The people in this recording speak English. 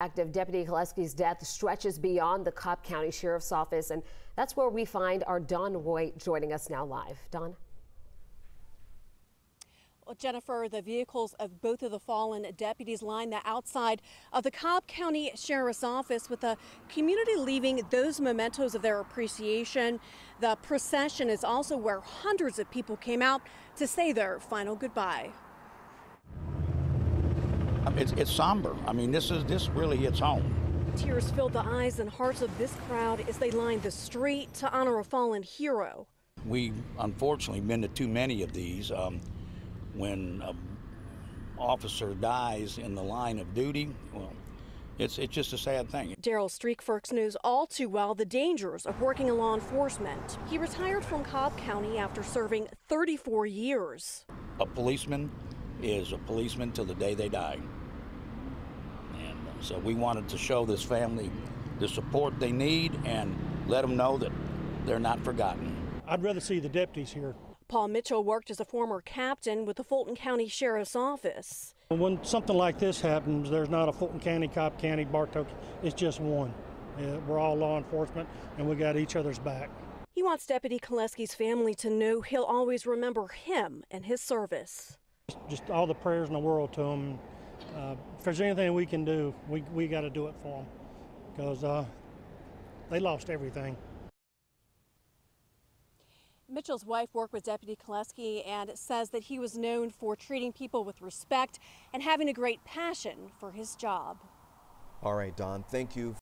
Active Deputy Koleski's death stretches beyond the Cobb County Sheriff's Office, and that's where we find our Don Roy joining us now live. Don? Well, Jennifer, the vehicles of both of the fallen deputies line the outside of the Cobb County Sheriff's Office with the community leaving those mementos of their appreciation. The procession is also where hundreds of people came out to say their final goodbye. It's, it's somber. I mean, this is this really hits home. Tears filled the eyes and hearts of this crowd as they lined the street to honor a fallen hero. We've unfortunately been to too many of these. Um, when an officer dies in the line of duty, well, it's it's just a sad thing. Daryl Streak Streakforks knows all too well the dangers of working in law enforcement. He retired from Cobb County after serving 34 years. A policeman is a policeman till the day they die. And so we wanted to show this family the support they need and let them know that they're not forgotten. I'd rather see the deputies here. Paul Mitchell worked as a former captain with the Fulton County Sheriff's Office. When something like this happens, there's not a Fulton County, Cobb County, Bartow. It's just one. Uh, we're all law enforcement, and we got each other's back. He wants Deputy Koleski's family to know he'll always remember him and his service. Just all the prayers in the world to them. Uh, if there's anything we can do, we, we got to do it for them because uh, they lost everything. Mitchell's wife worked with Deputy Koleski and says that he was known for treating people with respect and having a great passion for his job. All right, Don, thank you